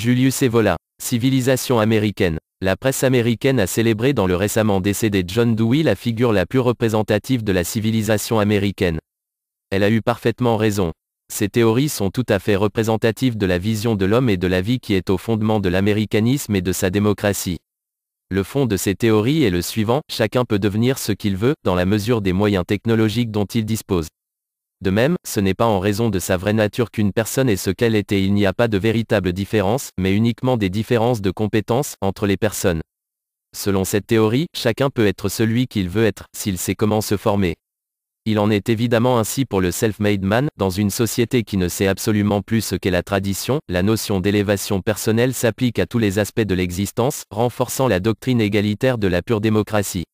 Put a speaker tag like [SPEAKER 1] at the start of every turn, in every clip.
[SPEAKER 1] Julius Evola. Civilisation américaine. La presse américaine a célébré dans le récemment décédé John Dewey la figure la plus représentative de la civilisation américaine. Elle a eu parfaitement raison. Ces théories sont tout à fait représentatives de la vision de l'homme et de la vie qui est au fondement de l'américanisme et de sa démocratie. Le fond de ces théories est le suivant, chacun peut devenir ce qu'il veut, dans la mesure des moyens technologiques dont il dispose. De même, ce n'est pas en raison de sa vraie nature qu'une personne est ce qu'elle est et il n'y a pas de véritable différence, mais uniquement des différences de compétences entre les personnes. Selon cette théorie, chacun peut être celui qu'il veut être, s'il sait comment se former. Il en est évidemment ainsi pour le self-made man, dans une société qui ne sait absolument plus ce qu'est la tradition, la notion d'élévation personnelle s'applique à tous les aspects de l'existence, renforçant la doctrine égalitaire de la pure démocratie.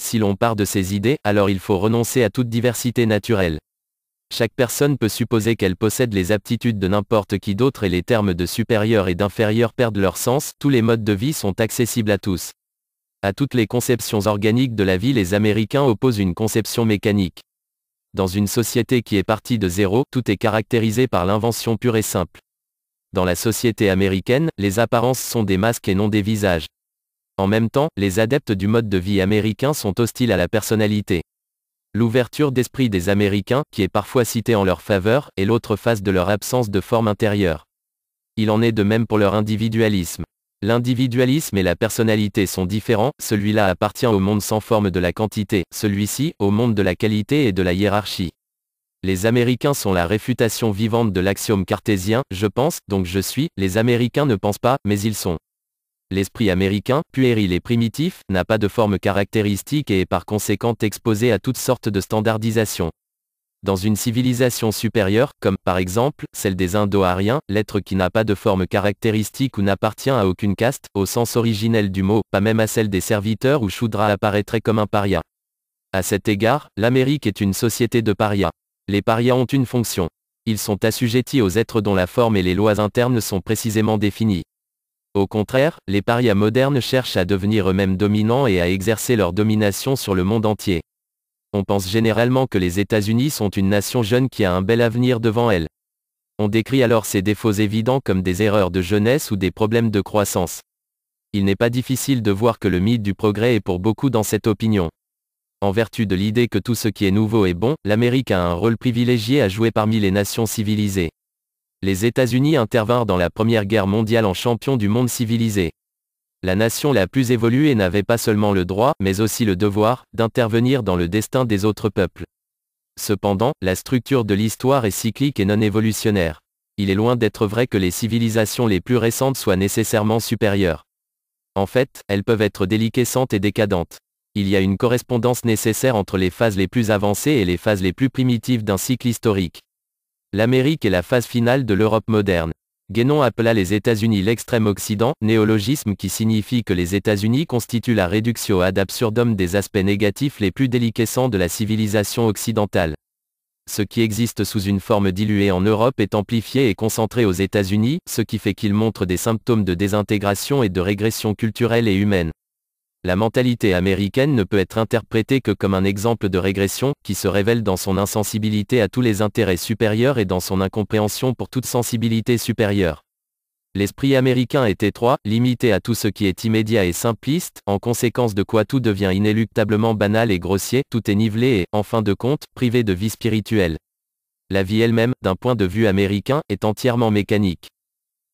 [SPEAKER 1] Si l'on part de ces idées, alors il faut renoncer à toute diversité naturelle. Chaque personne peut supposer qu'elle possède les aptitudes de n'importe qui d'autre et les termes de supérieur et d'inférieur perdent leur sens, tous les modes de vie sont accessibles à tous. À toutes les conceptions organiques de la vie les Américains opposent une conception mécanique. Dans une société qui est partie de zéro, tout est caractérisé par l'invention pure et simple. Dans la société américaine, les apparences sont des masques et non des visages. En même temps, les adeptes du mode de vie américain sont hostiles à la personnalité. L'ouverture d'esprit des Américains, qui est parfois citée en leur faveur, est l'autre face de leur absence de forme intérieure. Il en est de même pour leur individualisme. L'individualisme et la personnalité sont différents, celui-là appartient au monde sans forme de la quantité, celui-ci, au monde de la qualité et de la hiérarchie. Les Américains sont la réfutation vivante de l'axiome cartésien, je pense, donc je suis, les Américains ne pensent pas, mais ils sont. L'esprit américain, puéril et primitif, n'a pas de forme caractéristique et est par conséquent exposé à toutes sortes de standardisations. Dans une civilisation supérieure, comme par exemple celle des Indo-Ariens, l'être qui n'a pas de forme caractéristique ou n'appartient à aucune caste, au sens originel du mot, pas même à celle des serviteurs ou Shudra apparaîtrait comme un paria. À cet égard, l'Amérique est une société de parias. Les parias ont une fonction. Ils sont assujettis aux êtres dont la forme et les lois internes sont précisément définies. Au contraire, les parias modernes cherchent à devenir eux-mêmes dominants et à exercer leur domination sur le monde entier. On pense généralement que les États-Unis sont une nation jeune qui a un bel avenir devant elle. On décrit alors ces défauts évidents comme des erreurs de jeunesse ou des problèmes de croissance. Il n'est pas difficile de voir que le mythe du progrès est pour beaucoup dans cette opinion. En vertu de l'idée que tout ce qui est nouveau est bon, l'Amérique a un rôle privilégié à jouer parmi les nations civilisées les États-Unis intervinrent dans la Première Guerre mondiale en champion du monde civilisé. La nation la plus évoluée n'avait pas seulement le droit, mais aussi le devoir, d'intervenir dans le destin des autres peuples. Cependant, la structure de l'histoire est cyclique et non évolutionnaire. Il est loin d'être vrai que les civilisations les plus récentes soient nécessairement supérieures. En fait, elles peuvent être déliquescentes et décadentes. Il y a une correspondance nécessaire entre les phases les plus avancées et les phases les plus primitives d'un cycle historique. L'Amérique est la phase finale de l'Europe moderne. Guénon appela les États-Unis l'extrême Occident, néologisme qui signifie que les États-Unis constituent la réduction ad absurdum des aspects négatifs les plus déliquescents de la civilisation occidentale. Ce qui existe sous une forme diluée en Europe est amplifié et concentré aux États-Unis, ce qui fait qu'ils montrent des symptômes de désintégration et de régression culturelle et humaine. La mentalité américaine ne peut être interprétée que comme un exemple de régression, qui se révèle dans son insensibilité à tous les intérêts supérieurs et dans son incompréhension pour toute sensibilité supérieure. L'esprit américain est étroit, limité à tout ce qui est immédiat et simpliste, en conséquence de quoi tout devient inéluctablement banal et grossier, tout est nivelé et, en fin de compte, privé de vie spirituelle. La vie elle-même, d'un point de vue américain, est entièrement mécanique.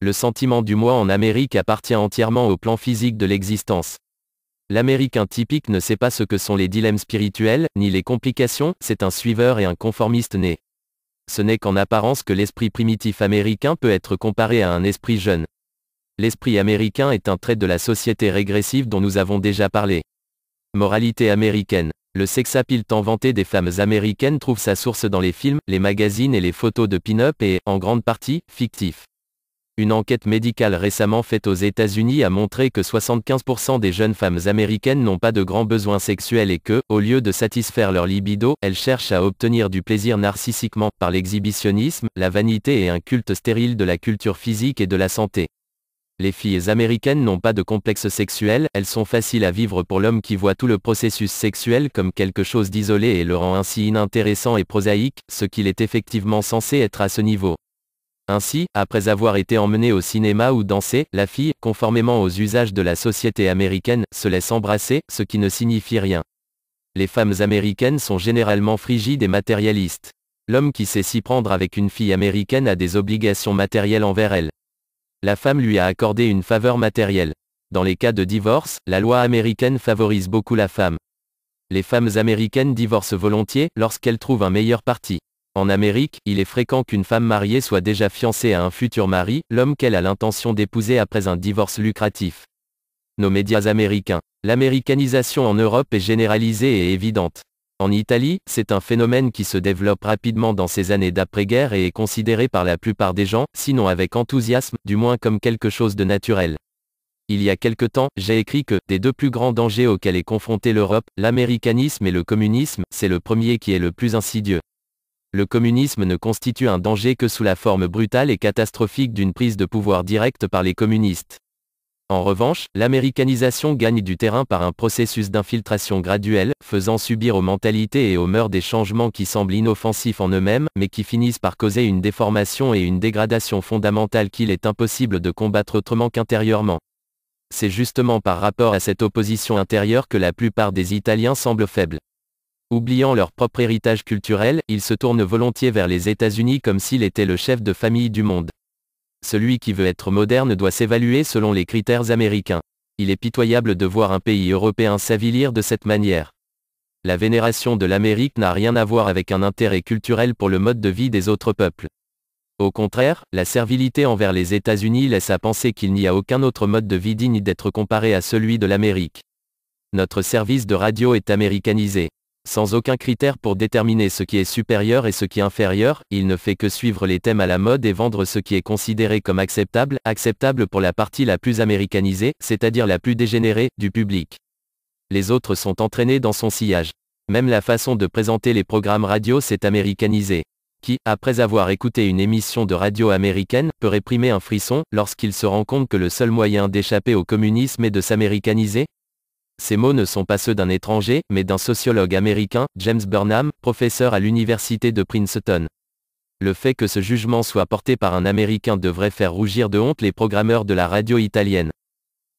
[SPEAKER 1] Le sentiment du moi en Amérique appartient entièrement au plan physique de l'existence. L'Américain typique ne sait pas ce que sont les dilemmes spirituels, ni les complications, c'est un suiveur et un conformiste né. Ce n'est qu'en apparence que l'esprit primitif américain peut être comparé à un esprit jeune. L'esprit américain est un trait de la société régressive dont nous avons déjà parlé. Moralité américaine. Le sexapile tant vanté des femmes américaines trouve sa source dans les films, les magazines et les photos de pin-up et, en grande partie, fictif. Une enquête médicale récemment faite aux États-Unis a montré que 75% des jeunes femmes américaines n'ont pas de grands besoins sexuels et que, au lieu de satisfaire leur libido, elles cherchent à obtenir du plaisir narcissiquement, par l'exhibitionnisme, la vanité et un culte stérile de la culture physique et de la santé. Les filles américaines n'ont pas de complexe sexuel, elles sont faciles à vivre pour l'homme qui voit tout le processus sexuel comme quelque chose d'isolé et le rend ainsi inintéressant et prosaïque, ce qu'il est effectivement censé être à ce niveau. Ainsi, après avoir été emmenée au cinéma ou danser, la fille, conformément aux usages de la société américaine, se laisse embrasser, ce qui ne signifie rien. Les femmes américaines sont généralement frigides et matérialistes. L'homme qui sait s'y prendre avec une fille américaine a des obligations matérielles envers elle. La femme lui a accordé une faveur matérielle. Dans les cas de divorce, la loi américaine favorise beaucoup la femme. Les femmes américaines divorcent volontiers lorsqu'elles trouvent un meilleur parti. En Amérique, il est fréquent qu'une femme mariée soit déjà fiancée à un futur mari, l'homme qu'elle a l'intention d'épouser après un divorce lucratif. Nos médias américains. L'américanisation en Europe est généralisée et évidente. En Italie, c'est un phénomène qui se développe rapidement dans ces années d'après-guerre et est considéré par la plupart des gens, sinon avec enthousiasme, du moins comme quelque chose de naturel. Il y a quelque temps, j'ai écrit que, des deux plus grands dangers auxquels est confrontée l'Europe, l'américanisme et le communisme, c'est le premier qui est le plus insidieux le communisme ne constitue un danger que sous la forme brutale et catastrophique d'une prise de pouvoir directe par les communistes. En revanche, l'américanisation gagne du terrain par un processus d'infiltration graduelle, faisant subir aux mentalités et aux mœurs des changements qui semblent inoffensifs en eux-mêmes, mais qui finissent par causer une déformation et une dégradation fondamentale qu'il est impossible de combattre autrement qu'intérieurement. C'est justement par rapport à cette opposition intérieure que la plupart des Italiens semblent faibles. Oubliant leur propre héritage culturel, ils se tournent volontiers vers les États-Unis comme s'il était le chef de famille du monde. Celui qui veut être moderne doit s'évaluer selon les critères américains. Il est pitoyable de voir un pays européen s'avilir de cette manière. La vénération de l'Amérique n'a rien à voir avec un intérêt culturel pour le mode de vie des autres peuples. Au contraire, la servilité envers les États-Unis laisse à penser qu'il n'y a aucun autre mode de vie digne d'être comparé à celui de l'Amérique. Notre service de radio est américanisé. Sans aucun critère pour déterminer ce qui est supérieur et ce qui est inférieur, il ne fait que suivre les thèmes à la mode et vendre ce qui est considéré comme acceptable, acceptable pour la partie la plus américanisée, c'est-à-dire la plus dégénérée, du public. Les autres sont entraînés dans son sillage. Même la façon de présenter les programmes radio s'est américanisée. Qui, après avoir écouté une émission de radio américaine, peut réprimer un frisson, lorsqu'il se rend compte que le seul moyen d'échapper au communisme est de s'américaniser? Ces mots ne sont pas ceux d'un étranger, mais d'un sociologue américain, James Burnham, professeur à l'université de Princeton. Le fait que ce jugement soit porté par un Américain devrait faire rougir de honte les programmeurs de la radio italienne.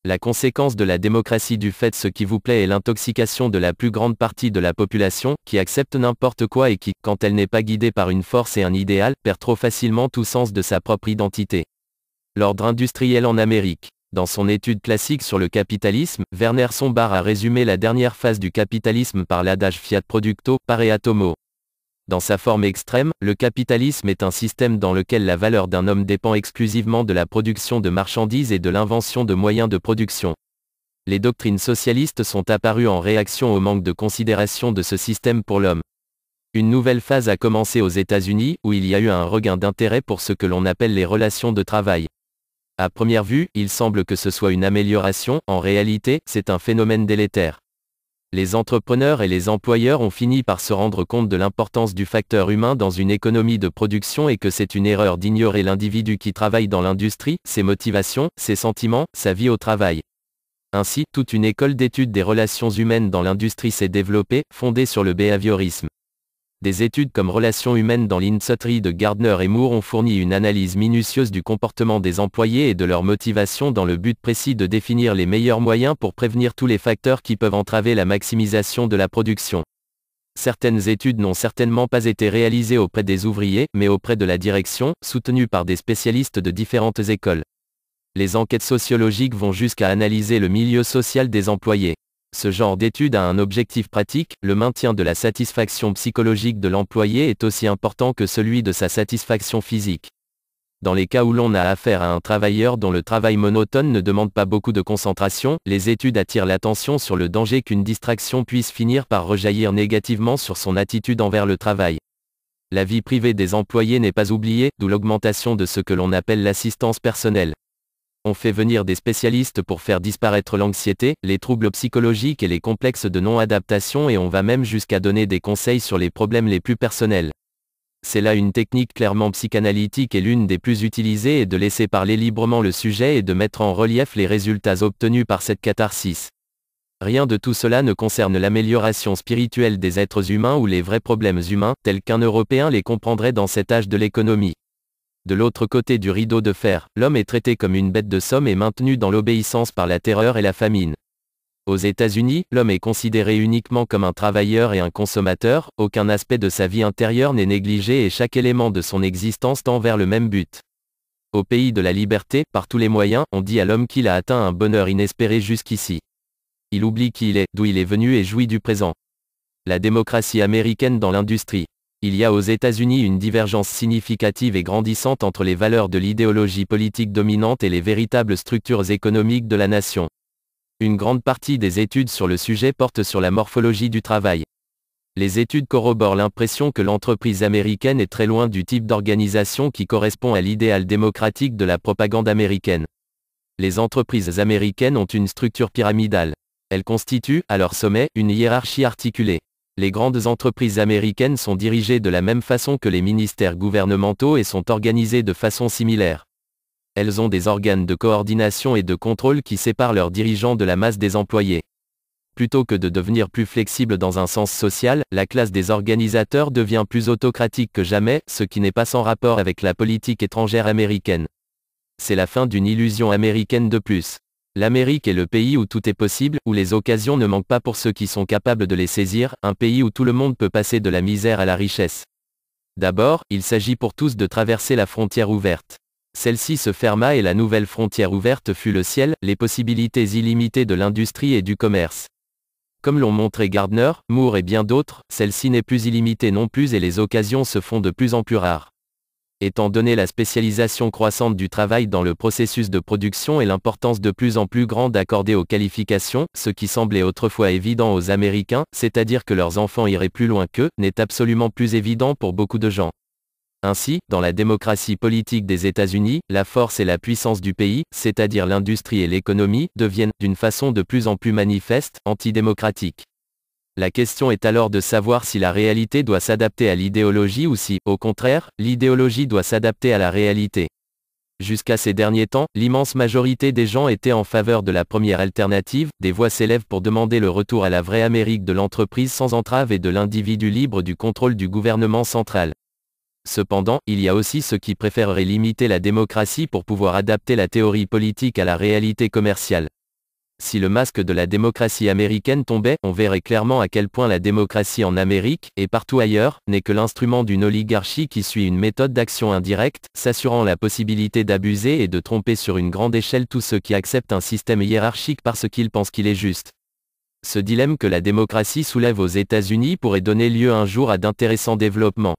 [SPEAKER 1] La conséquence de la démocratie du fait ce qui vous plaît est l'intoxication de la plus grande partie de la population, qui accepte n'importe quoi et qui, quand elle n'est pas guidée par une force et un idéal, perd trop facilement tout sens de sa propre identité. L'ordre industriel en Amérique. Dans son étude classique sur le capitalisme, Werner Sombart a résumé la dernière phase du capitalisme par l'adage fiat producto, pare atomo. Dans sa forme extrême, le capitalisme est un système dans lequel la valeur d'un homme dépend exclusivement de la production de marchandises et de l'invention de moyens de production. Les doctrines socialistes sont apparues en réaction au manque de considération de ce système pour l'homme. Une nouvelle phase a commencé aux États-Unis, où il y a eu un regain d'intérêt pour ce que l'on appelle les relations de travail. À première vue, il semble que ce soit une amélioration, en réalité, c'est un phénomène délétère. Les entrepreneurs et les employeurs ont fini par se rendre compte de l'importance du facteur humain dans une économie de production et que c'est une erreur d'ignorer l'individu qui travaille dans l'industrie, ses motivations, ses sentiments, sa vie au travail. Ainsi, toute une école d'études des relations humaines dans l'industrie s'est développée, fondée sur le behaviorisme. Des études comme Relations humaines dans l'Institut de Gardner et Moore ont fourni une analyse minutieuse du comportement des employés et de leur motivation dans le but précis de définir les meilleurs moyens pour prévenir tous les facteurs qui peuvent entraver la maximisation de la production. Certaines études n'ont certainement pas été réalisées auprès des ouvriers, mais auprès de la direction, soutenues par des spécialistes de différentes écoles. Les enquêtes sociologiques vont jusqu'à analyser le milieu social des employés. Ce genre d'étude a un objectif pratique, le maintien de la satisfaction psychologique de l'employé est aussi important que celui de sa satisfaction physique. Dans les cas où l'on a affaire à un travailleur dont le travail monotone ne demande pas beaucoup de concentration, les études attirent l'attention sur le danger qu'une distraction puisse finir par rejaillir négativement sur son attitude envers le travail. La vie privée des employés n'est pas oubliée, d'où l'augmentation de ce que l'on appelle l'assistance personnelle. On fait venir des spécialistes pour faire disparaître l'anxiété, les troubles psychologiques et les complexes de non-adaptation et on va même jusqu'à donner des conseils sur les problèmes les plus personnels. C'est là une technique clairement psychanalytique et l'une des plus utilisées est de laisser parler librement le sujet et de mettre en relief les résultats obtenus par cette catharsis. Rien de tout cela ne concerne l'amélioration spirituelle des êtres humains ou les vrais problèmes humains, tels qu'un Européen les comprendrait dans cet âge de l'économie. De l'autre côté du rideau de fer, l'homme est traité comme une bête de somme et maintenu dans l'obéissance par la terreur et la famine. Aux États-Unis, l'homme est considéré uniquement comme un travailleur et un consommateur, aucun aspect de sa vie intérieure n'est négligé et chaque élément de son existence tend vers le même but. Au pays de la liberté, par tous les moyens, on dit à l'homme qu'il a atteint un bonheur inespéré jusqu'ici. Il oublie qui il est, d'où il est venu et jouit du présent. La démocratie américaine dans l'industrie. Il y a aux États-Unis une divergence significative et grandissante entre les valeurs de l'idéologie politique dominante et les véritables structures économiques de la nation. Une grande partie des études sur le sujet portent sur la morphologie du travail. Les études corroborent l'impression que l'entreprise américaine est très loin du type d'organisation qui correspond à l'idéal démocratique de la propagande américaine. Les entreprises américaines ont une structure pyramidale. Elles constituent, à leur sommet, une hiérarchie articulée. Les grandes entreprises américaines sont dirigées de la même façon que les ministères gouvernementaux et sont organisées de façon similaire elles ont des organes de coordination et de contrôle qui séparent leurs dirigeants de la masse des employés. Plutôt que de devenir plus flexible dans un sens social, la classe des organisateurs devient plus autocratique que jamais, ce qui n'est pas sans rapport avec la politique étrangère américaine. C'est la fin d'une illusion américaine de plus. L'Amérique est le pays où tout est possible, où les occasions ne manquent pas pour ceux qui sont capables de les saisir, un pays où tout le monde peut passer de la misère à la richesse. D'abord, il s'agit pour tous de traverser la frontière ouverte. Celle-ci se ferma et la nouvelle frontière ouverte fut le ciel, les possibilités illimitées de l'industrie et du commerce. Comme l'ont montré Gardner, Moore et bien d'autres, celle-ci n'est plus illimitée non plus et les occasions se font de plus en plus rares. Étant donné la spécialisation croissante du travail dans le processus de production et l'importance de plus en plus grande accordée aux qualifications, ce qui semblait autrefois évident aux Américains, c'est-à-dire que leurs enfants iraient plus loin qu'eux, n'est absolument plus évident pour beaucoup de gens. Ainsi, dans la démocratie politique des États-Unis, la force et la puissance du pays, c'est-à-dire l'industrie et l'économie, deviennent, d'une façon de plus en plus manifeste, antidémocratiques. La question est alors de savoir si la réalité doit s'adapter à l'idéologie ou si, au contraire, l'idéologie doit s'adapter à la réalité. Jusqu'à ces derniers temps, l'immense majorité des gens étaient en faveur de la première alternative, des voix s'élèvent pour demander le retour à la vraie Amérique de l'entreprise sans entrave et de l'individu libre du contrôle du gouvernement central. Cependant, il y a aussi ceux qui préféreraient limiter la démocratie pour pouvoir adapter la théorie politique à la réalité commerciale. Si le masque de la démocratie américaine tombait, on verrait clairement à quel point la démocratie en Amérique, et partout ailleurs, n'est que l'instrument d'une oligarchie qui suit une méthode d'action indirecte, s'assurant la possibilité d'abuser et de tromper sur une grande échelle tous ceux qui acceptent un système hiérarchique parce qu'ils pensent qu'il est juste. Ce dilemme que la démocratie soulève aux États-Unis pourrait donner lieu un jour à d'intéressants développements.